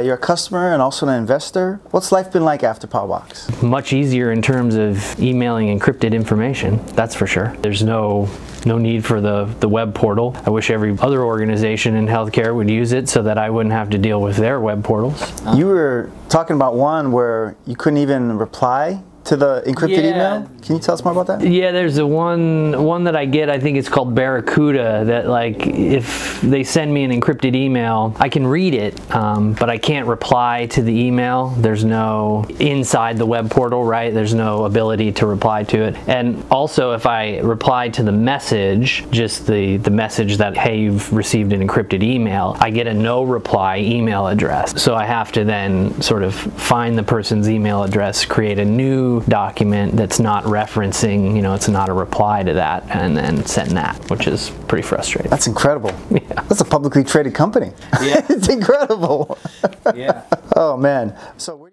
You're a customer and also an investor. What's life been like after Paubox? Much easier in terms of emailing encrypted information, that's for sure. There's no no need for the, the web portal. I wish every other organization in healthcare would use it so that I wouldn't have to deal with their web portals. You were talking about one where you couldn't even reply to the encrypted Yeah. email. Can you tell us more about that? Yeah, there's a one one that I get. I think it's called Barracuda. That like if they send me an encrypted email, I can read it, um, but I can't reply to the email. There's no inside the web portal, right? There's no ability to reply to it. And also, if I reply to the message, just the the message that hey, you've received an encrypted email, I get a no reply email address. So I have to then sort of find the person's email address, create a new document that's not referencing, you know, it's not a reply to that, and then send that, which is pretty frustrating. That's incredible. Yeah. That's a publicly traded company. Yeah. it's incredible. Yeah. Oh man. So where